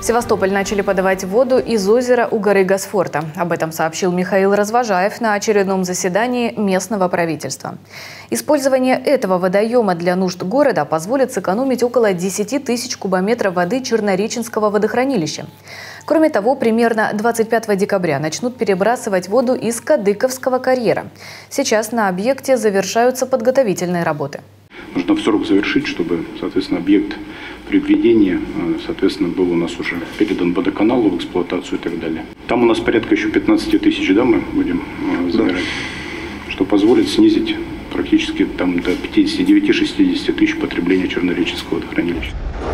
В Севастополь начали подавать воду из озера у горы Госфорта. Об этом сообщил Михаил Развожаев на очередном заседании местного правительства. Использование этого водоема для нужд города позволит сэкономить около 10 тысяч кубометров воды Чернореченского водохранилища. Кроме того, примерно 25 декабря начнут перебрасывать воду из Кадыковского карьера. Сейчас на объекте завершаются подготовительные работы. Нужно в срок завершить, чтобы, соответственно, объект при введении, э, соответственно, был у нас уже передан водоканалу в эксплуатацию и так далее. Там у нас порядка еще 15 тысяч, да, мы будем э, забирать, что позволит снизить практически там до 59-60 тысяч потребления Чернореченского водохранилища.